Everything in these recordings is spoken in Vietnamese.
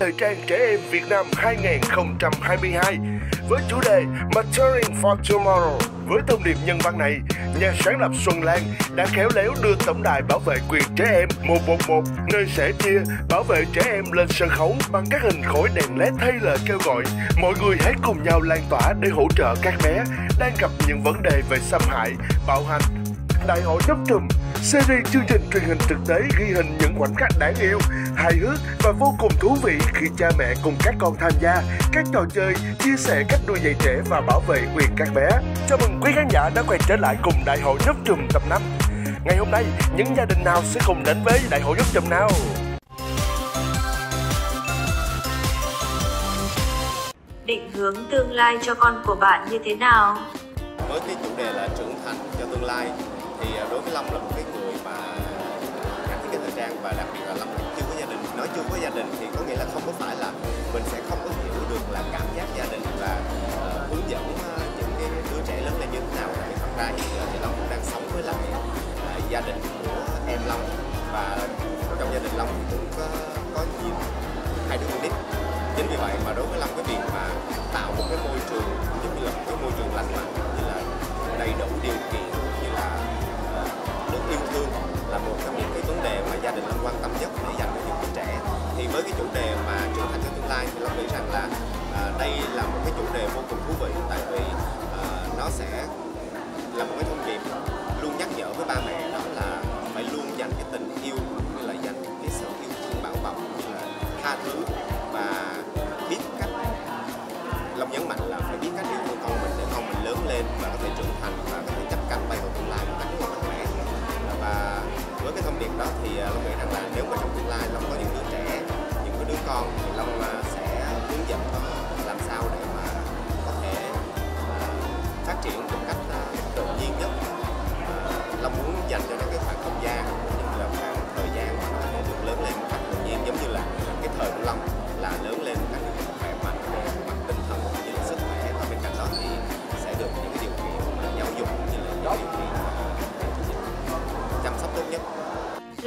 Thời trang trẻ em Việt Nam 2022 với chủ đề Maturing for Tomorrow. Với thông điệp nhân văn này, nhà sáng lập Xuân Lan đã khéo léo đưa tổng đài bảo vệ quyền trẻ em 111 nơi sẻ chia bảo vệ trẻ em lên sân khấu bằng các hình khối đèn led thay lời kêu gọi. Mọi người hãy cùng nhau lan tỏa để hỗ trợ các bé đang gặp những vấn đề về xâm hại, bạo hành, Đại hội nhấp trùm. Series chương trình truyền hình thực tế ghi hình những khoảnh khắc đáng yêu, hài hước và vô cùng thú vị khi cha mẹ cùng các con tham gia các trò chơi, chia sẻ cách nuôi dạy trẻ và bảo vệ quyền các bé. Chào mừng quý khán giả đã quay trở lại cùng Đại hội nhấp trùm tập 5. Ngày hôm nay, những gia đình nào sẽ cùng đến với Đại hội nhấp trùm nào? Định hướng tương lai cho con của bạn như thế nào? với cái chủ đề là trưởng thành cho tương lai thì à, đối với Long là một cái người mà cảm thấy cái thời trang và đặc biệt là Long chưa có gia đình. Nói chưa có gia đình thì có nghĩa là không có phải là mình sẽ không có hiểu được là cảm giác gia đình và uh, hướng dẫn uh, những cái đứa trẻ lớn lên như thế nào. Tại vì thật ra hiện giờ thì Long cũng đang sống với lại uh, gia đình của em Long và trong gia đình Long thì cũng có, có nhiều hai đứa con nít. Chính vì vậy mà đối với Long cái việc mà tạo một cái môi trường giống như là một cái môi trường lành mạnh nghĩ rằng là à, đây là một cái chủ đề vô cùng thú vị tại vì à, nó sẽ là một cái thông điệp luôn nhắc nhở với ba mẹ đó là phải luôn dành cái tình yêu cũng như là dành cái sự yêu thương bảo bọc như là tha thứ và biết cách Long nhấn mạnh là phải biết cách yêu thương con mình để con mình lớn lên và có thể trưởng thành và có thể chấp cánh bay vào tương lai một cách mạnh mẽ. Và với cái thông điệp đó thì à, Long nghĩ rằng là nếu mà trong tương lai Long có những đứa trẻ những cái đứa con những hướng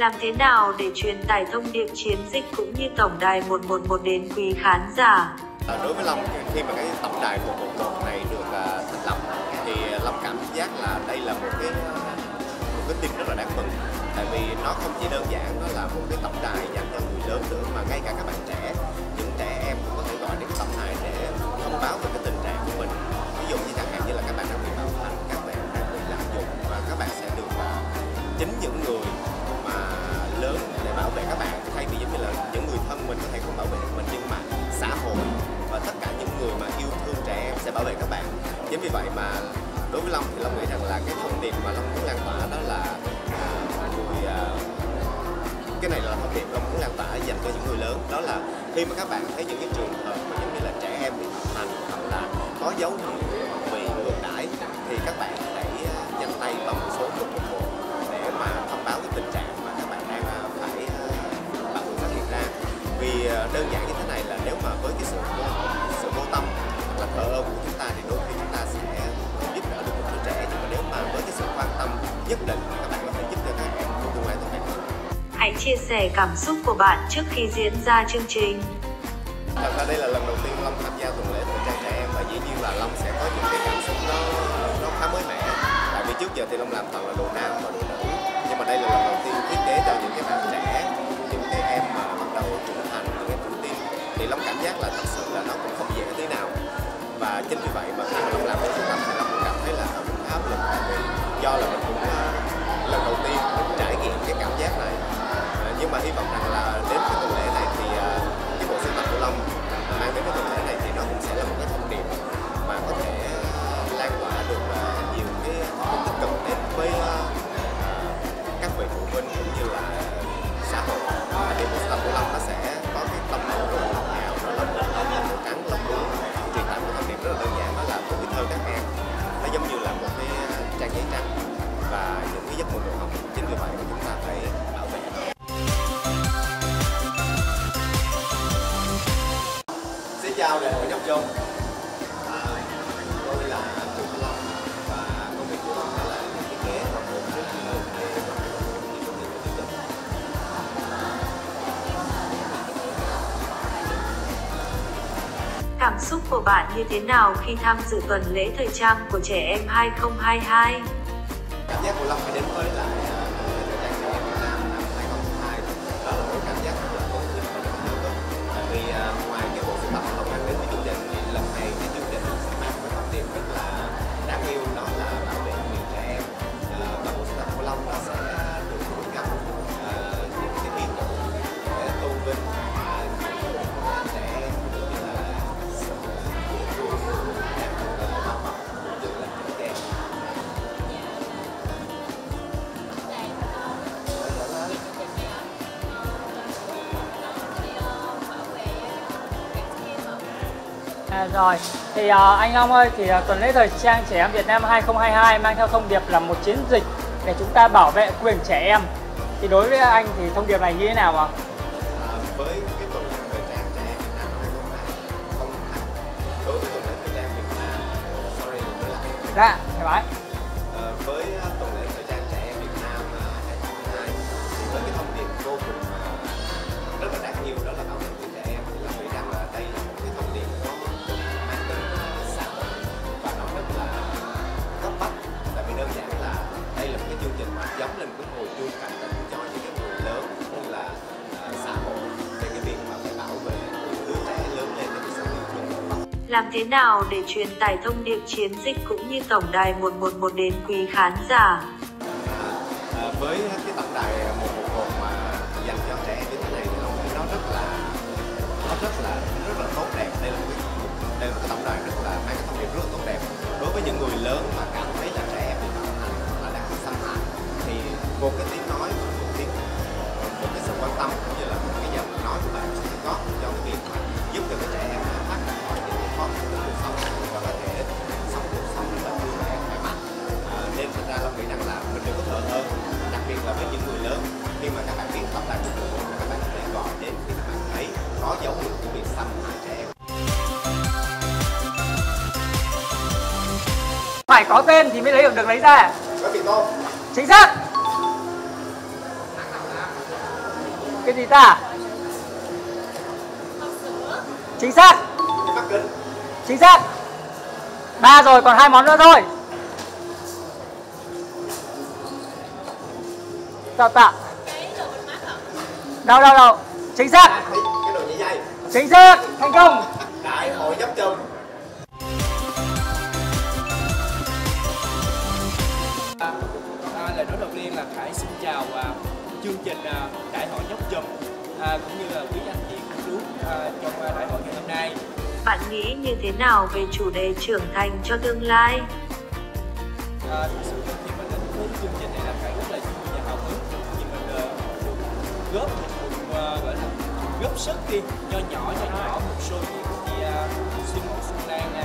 Làm thế nào để truyền tải thông điệp chiến dịch cũng như tổng đài 111 đến quý khán giả? Ờ, đối với Long khi mà cái tổng đài 111 này được ờ, thành lập, thì Long cảm giác là đây là một cái ờ, một cái tin rất là đáng mừng tại vì nó không chỉ đơn giản, nó là một cái tổng đài dành cho người lớn nữa, mà ngay cả các bạn trẻ, những trẻ em cũng có thể gọi đến tổng đài để thông báo về cái cho những người lớn đó là khi mà các bạn thấy những cái trường hợp mà giống như là trẻ em bị bạo hành hoặc là có dấu hiệu bị ngược đãi thì các bạn hãy ờ, nhanh tay bấm số 111 để mà thông báo cái tình trạng mà các bạn đang ờ, phải ờ, uh, bạn phát hiện ra. Vì đơn giản sẻ cảm xúc của bạn trước khi diễn ra chương trình. Thật ra đây là lần đầu tiên Long tham gia tuần lễ thời trang trẻ em và dĩ nhiên là Long sẽ có những cái cảm xúc nó nó khá mới mẻ. Tại vì trước giờ thì Long làm toàn là đồ nam và đồ nữ, nhưng mà đây là lần đầu tiên thiết kế cho những cái bạn trẻ, những cái em mà bắt đầu trưởng thành, những cái tuổi teen. Thì Long cảm giác là thật sự là nó cũng không dễ tí nào. Và chính vì vậy mà khi mà Long làm cái sưu thì Long cũng cảm thấy là cũng áp lực tại vì do là mình cũng ờ, lần đầu tiên trải nghiệm cái cảm giác này nhưng mà hy vọng rằng là đến cái tuần lễ này thì uh, cái bộ sưu tập của Long mang đến cái tuần lễ này thì nó cũng sẽ là một cái Cảm xúc của bạn như thế nào khi tham dự tuần lễ thời trang của trẻ em 2022? Cảm giác của Long phải đến với lại À, rồi, thì à, anh Long ơi, thì à, tuần lễ thời trang trẻ em Việt Nam 2022 mang theo thông điệp là một chiến dịch để chúng ta bảo vệ quyền trẻ em. Thì đối với anh thì thông điệp này như thế nào ạ? À, với cái tuần lễ thời trang trẻ em Việt Nam 2022 đối với tuần lễ thời trang Việt Nam sorry với lại Dạ, thoải mái. Ờ, với uh, Làm thế nào để truyền tải thông điệp chiến dịch cũng như tổng đài 111 đến quý khán giả? À, với cái tổng đài 111 mà dành cho trẻ em như thế này thì Long nó rất là nó rất là rất là tốt đẹp đây là một cái đây là một cái tổng đài rất là mang cái thông điệp rất là tốt đẹp đối với những người lớn Phải có tên thì mới lấy được được lấy ra. Chính xác. Cái gì ta? Chính xác. Chính xác. Ba rồi, còn hai món nữa thôi. Tạo tạo. Đâu đâu đâu. Chính xác. Chính xác. Thành công. đại hội nhấp chùm Đại hội nhóc chùm à, cũng như là quý anh chị chú à, trong à, đại hội ngày hôm nay. Bạn nghĩ như thế nào về chủ đề trưởng thành cho tương lai? À, thực sự khi mà đến với chương trình này là Khải rất là vui và hào hứng khi mình à, được góp một à, gọi là góp sức đi nho nhỏ nho nhỏ một chị à, Xuân Ngọc Xuân Lan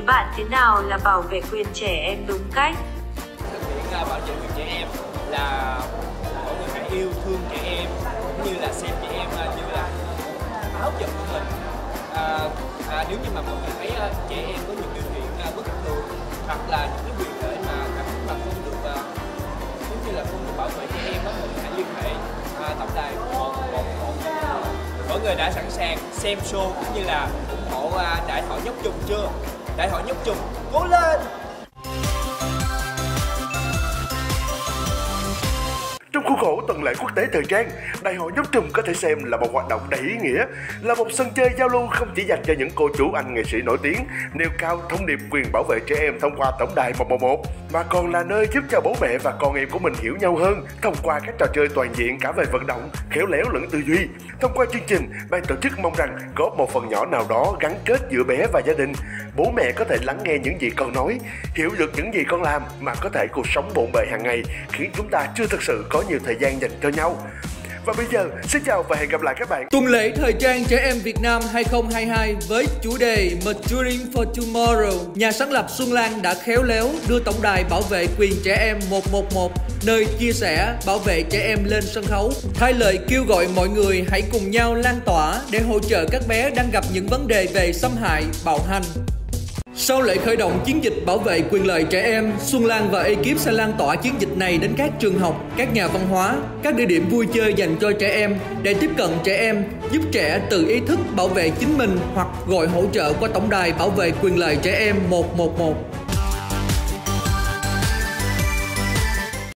với bạn thế nào là bảo vệ quyền trẻ em đúng cách? thực hiện uh, bảo vệ quyền trẻ em là mọi người hãy yêu thương trẻ em cũng như là xem trẻ em à, như là áo vật của mình. À, à, nếu như mà mọi người thấy à, trẻ em có những điều kiện à, bất thường hoặc là những cái quyền lợi mà mà không được giống như là không được bảo vệ trẻ em đó mọi người hãy liên hệ à, tổng đài một một một mọi người đã sẵn sàng xem show cũng như là ủng hộ đại hội nhóc chung chưa? Đại hội nhúc trùng cố lên! Khuôn khổ tuần lễ quốc tế thời trang, Đại hội nhóc trùm có thể xem là một hoạt động đầy ý nghĩa, là một sân chơi giao lưu không chỉ dành cho những cô chú anh nghệ sĩ nổi tiếng, nêu cao thông điệp quyền bảo vệ trẻ em thông qua tổng đài 111, mà còn là nơi giúp cho bố mẹ và con em của mình hiểu nhau hơn thông qua các trò chơi toàn diện cả về vận động, khéo léo lẫn tư duy. Thông qua chương trình, ban tổ chức mong rằng góp một phần nhỏ nào đó gắn kết giữa bé và gia đình. Bố mẹ có thể lắng nghe những gì con nói, hiểu được những gì con làm mà có thể cuộc sống bộn bề hàng ngày khiến chúng ta chưa thực sự có nhiều nhiều thời gian dành cho nhau. Và bây giờ, xin chào và hẹn gặp lại các bạn. Tuần lễ thời trang trẻ em Việt Nam 2022 với chủ đề Maturing for Tomorrow, nhà sáng lập Xuân Lan đã khéo léo đưa tổng đài bảo vệ quyền trẻ em 111 nơi chia sẻ bảo vệ trẻ em lên sân khấu, thay lời kêu gọi mọi người hãy cùng nhau lan tỏa để hỗ trợ các bé đang gặp những vấn đề về xâm hại, bạo hành. Sau lễ khởi động chiến dịch bảo vệ quyền lợi trẻ em, Xuân Lan và ekip sẽ lan tỏa chiến dịch này đến các trường học, các nhà văn hóa, các địa điểm vui chơi dành cho trẻ em để tiếp cận trẻ em, giúp trẻ tự ý thức bảo vệ chính mình hoặc gọi hỗ trợ qua tổng đài bảo vệ quyền lợi trẻ em 111.